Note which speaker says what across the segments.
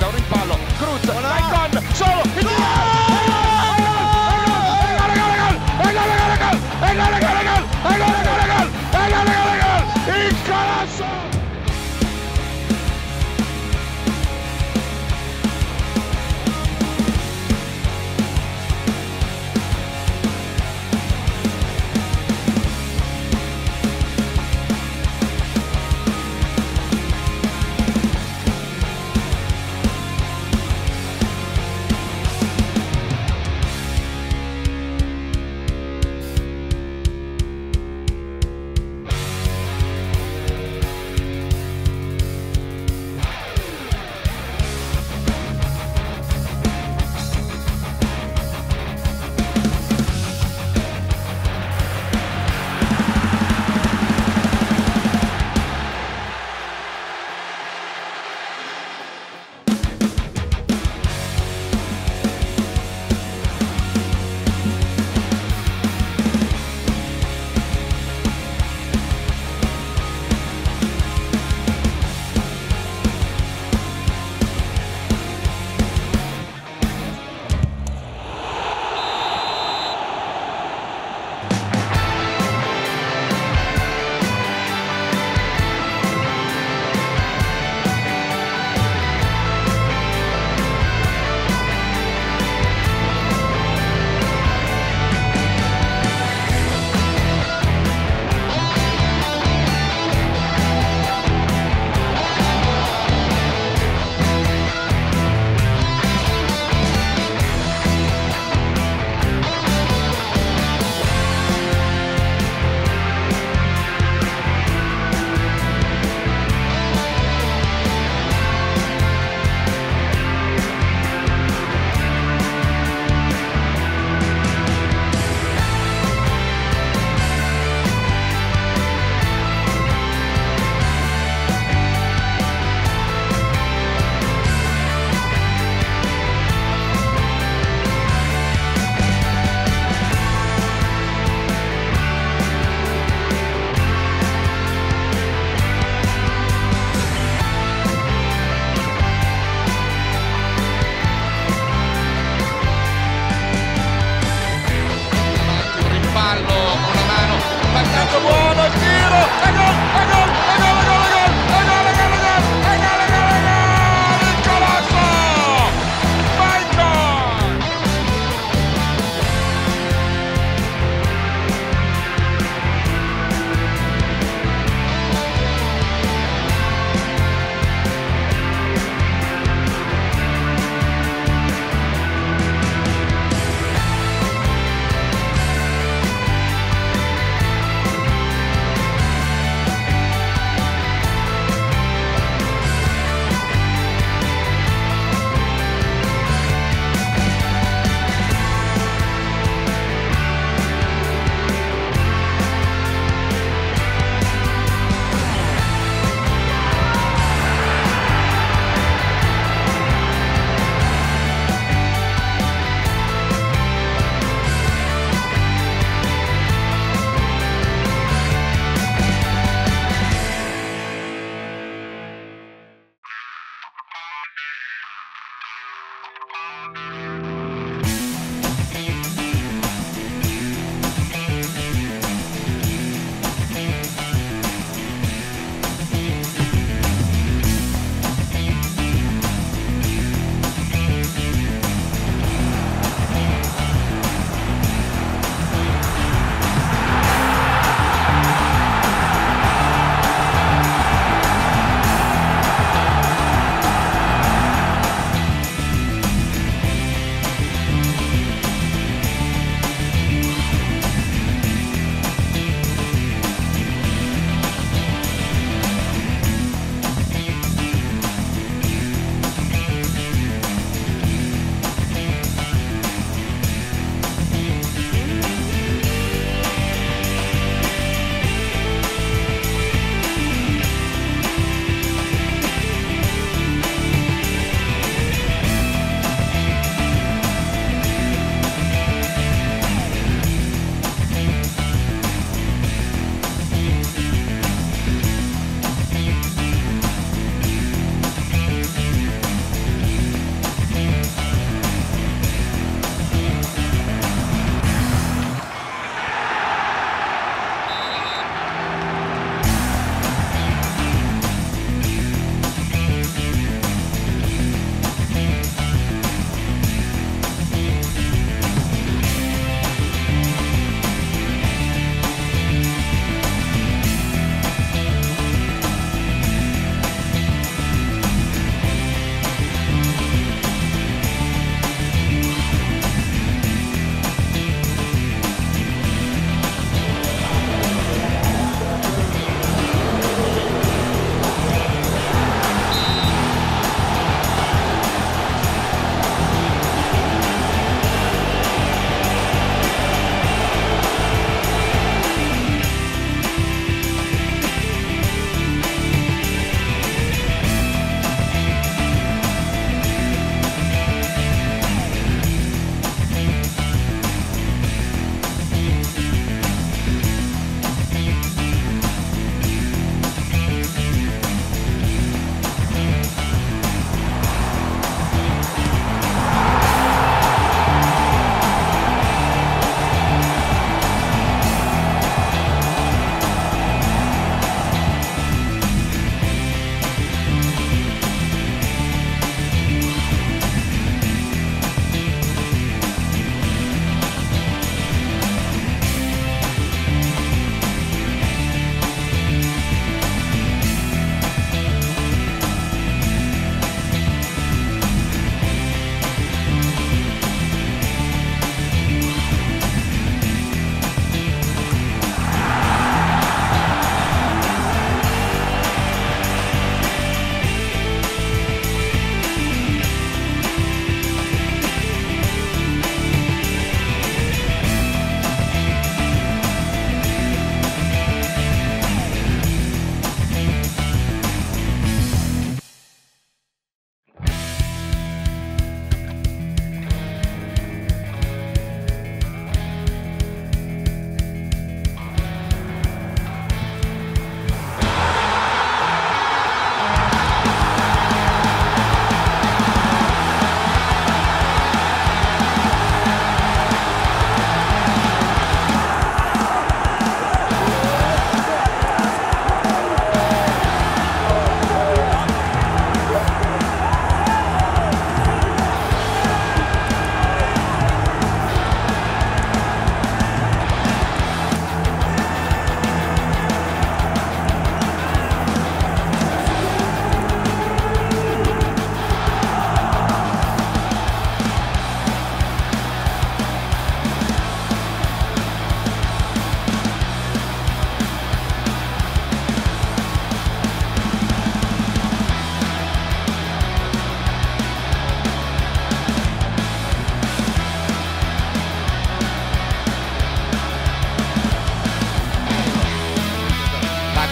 Speaker 1: Downing buono il tiro e gol e gol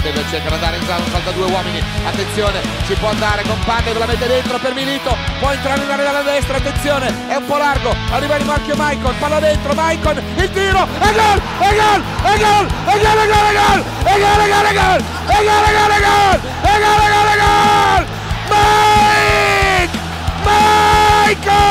Speaker 1: Pandev cerca di andare in zona, salta due uomini, attenzione, ci può andare con Pandev, la mette dentro per Milito, può entrare in area dalla destra, attenzione, è un po' largo, arriva il marchio Maicon, palla dentro, Maicon, il tiro, e gol, e gol, e gol, e gol, e gol, e gol, e gol, e gol, e gol, e gol, e gol, e gol, e gol, e gol, e gol, Mike, Maicon!